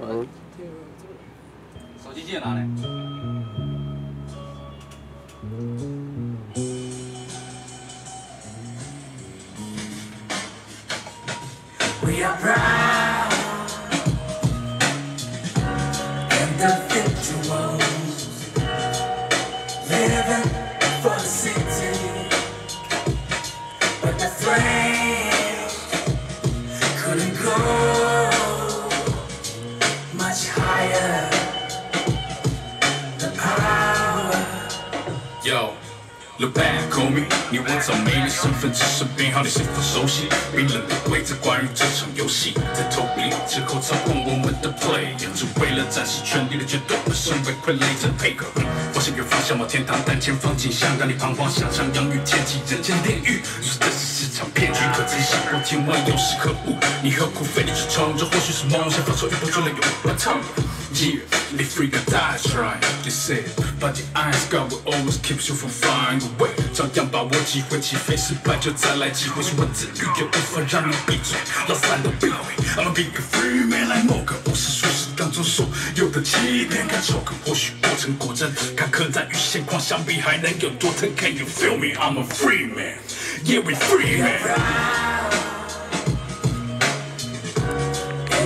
嗯，手机记得拿来。 We are proud individuals living for the city, but the flame couldn't go Yo, look back, homie，你我早没了身份，只是编号你是否熟悉？冰冷的规则，关于这场游戏，在投币之后操控我们的 play，只为了展示权力的绝对，不身为傀儡者配合。发现远方向往天堂，但前方景象让你彷徨，想象洋芋天际人间炼狱，知想过天外有时可恶，你何苦费力去冲？这或许是梦想，放手一搏就能有不痛。Yeah, the freak and die try. They said, but the eyes God will always keep you from flying away. 照样把握机会，起飞失败就再来机会。是文字语言无法让你闭嘴，老三都闭嘴。I'm a big free man 来某个不是说是当中所有的欺骗跟丑可或许过程果真坎坷，在与现况相比还能有多疼？Can you feel me? I'm a free man. Yeah, we free man.